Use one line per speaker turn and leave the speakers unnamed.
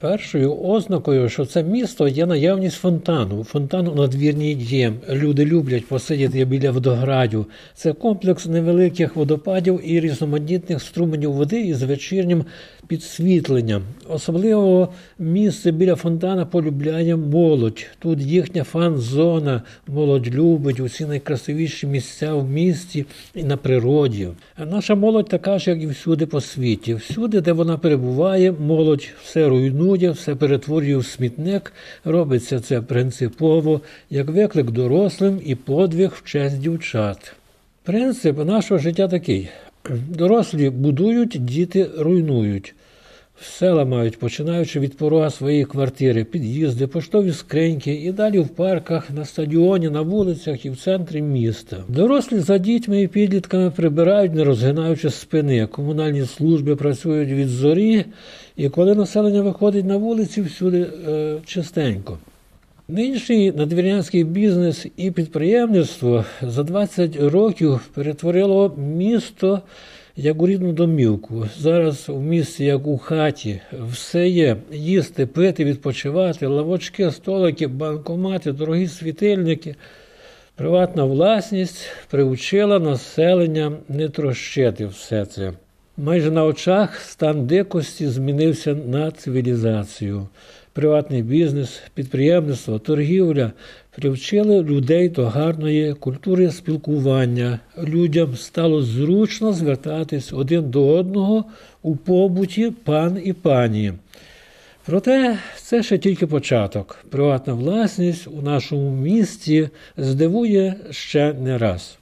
Першою ознакою, що це місто є наявність фонтану. Фонтан у надвірній дієм. Люди люблять посидіти біля водоградів. Це комплекс невеликих водопадів і різноманітних струменів води із вечірнім підсвітленням. Особливо місце біля фонтана полюбляє молодь. Тут їхня фан-зона. Молодь любить усі найкрасивіші місця в місті і на природі. Наша молодь така ж, як і всюди по світі. Всюди, де вона перебуває, молодь все руйнує, все перетворює в смітник. Робиться це принципово, як виклик дорослим і подвиг в честь дівчат. Принцип нашого життя такий: дорослі будують, діти руйнують. Села мають, починаючи від порога своєї квартири, під'їзди, поштові скриньки і далі в парках, на стадіоні, на вулицях і в центрі міста. Дорослі за дітьми і підлітками прибирають, не розгинаючи спини. Комунальні служби працюють від зорі, і коли населення виходить на вулиці, всюди е, чистенько. Нинішній надвірнянський бізнес і підприємництво за 20 років перетворило місто як у рідну домівку. Зараз в місті, як у хаті, все є їсти, пити, відпочивати, лавочки, столики, банкомати, дорогі світильники. Приватна власність приучила населення не трощити все це. Майже на очах стан дикості змінився на цивілізацію. Приватний бізнес, підприємництво, торгівля привчили людей до гарної культури спілкування. Людям стало зручно звертатись один до одного у побуті пан і пані. Проте це ще тільки початок. Приватна власність у нашому місті здивує ще не раз.